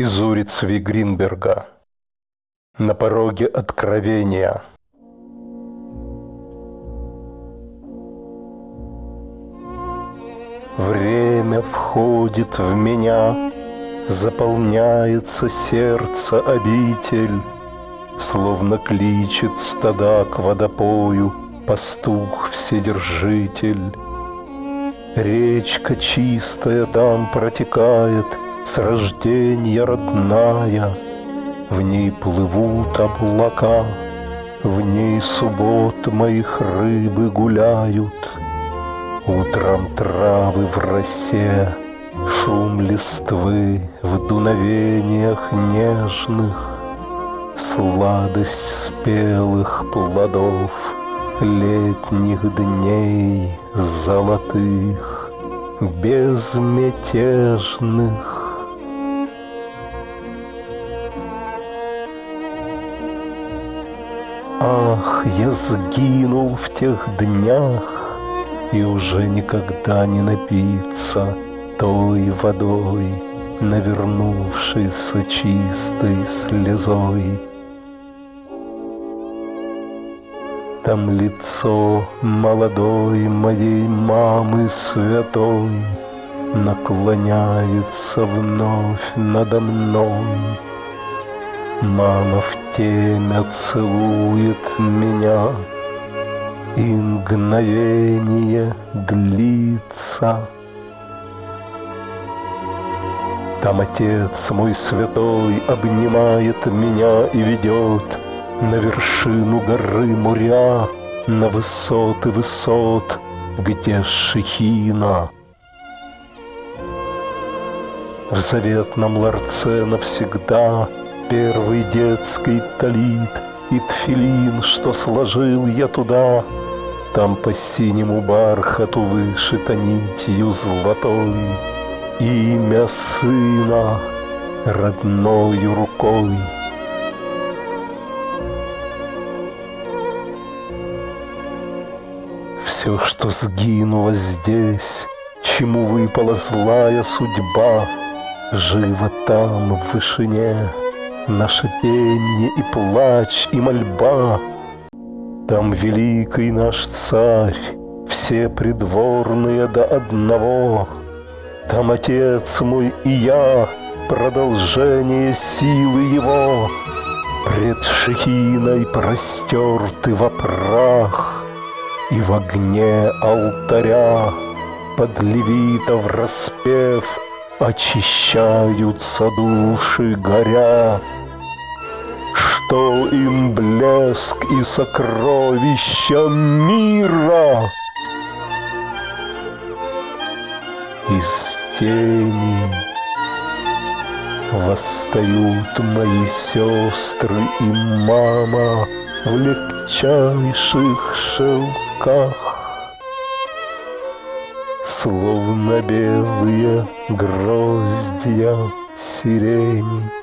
из Урицви Гринберга. На пороге откровения. Время входит в меня, Заполняется сердце обитель, Словно кличет стада к водопою Пастух Вседержитель. Речка чистая там протекает, С рождения родная, В ней плывут облака, В ней суббот моих рыбы гуляют. Утром травы в росе, Шум листвы в дуновениях нежных, Сладость спелых плодов Летних дней золотых, Безмятежных. Ах, я сгинул в тех днях, И уже никогда не напиться — той водой, навернувшейся чистой слезой. Там лицо молодой моей мамы святой Наклоняется вновь надо мной. Мама в темя целует меня, И мгновение длится — там отец мой святой обнимает меня и ведет На вершину горы Муря, на высоты высот, где Шехина. В заветном ларце навсегда Первый детский талит И тфилин, что сложил я туда, Там по синему бархату вышита нитью золотой. Имя сына родною рукой. Все, что сгинуло здесь, чему выпала злая судьба, Живо там, в вышине, наше пение и плач, и мольба. Там великий наш царь, все придворные до одного — там отец мой и я, продолжение силы его, Пред Шехиной простерты во прах, И в огне алтаря. Под левитов распев Очищаются души горя. Что им блеск и сокровища мира? Из тени Восстают мои сестры и мама В легчайших шелках Словно белые гроздья сирени